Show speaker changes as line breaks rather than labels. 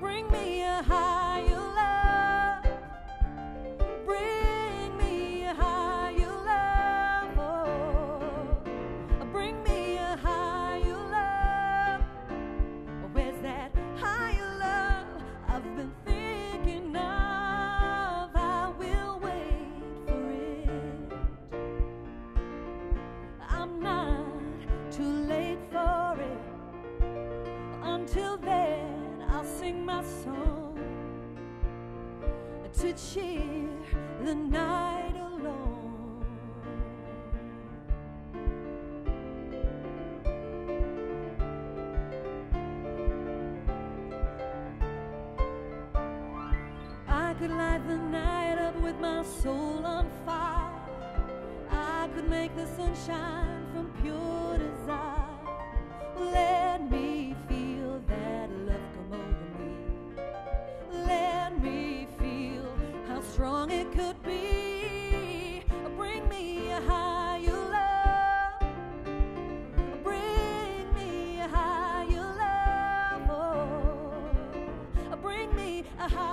Bring me a higher song to cheer the night alone. I could light the night up with my soul on fire. I could make the sunshine strong it could be. Bring me a higher love. Bring me a higher love. Oh, bring me a higher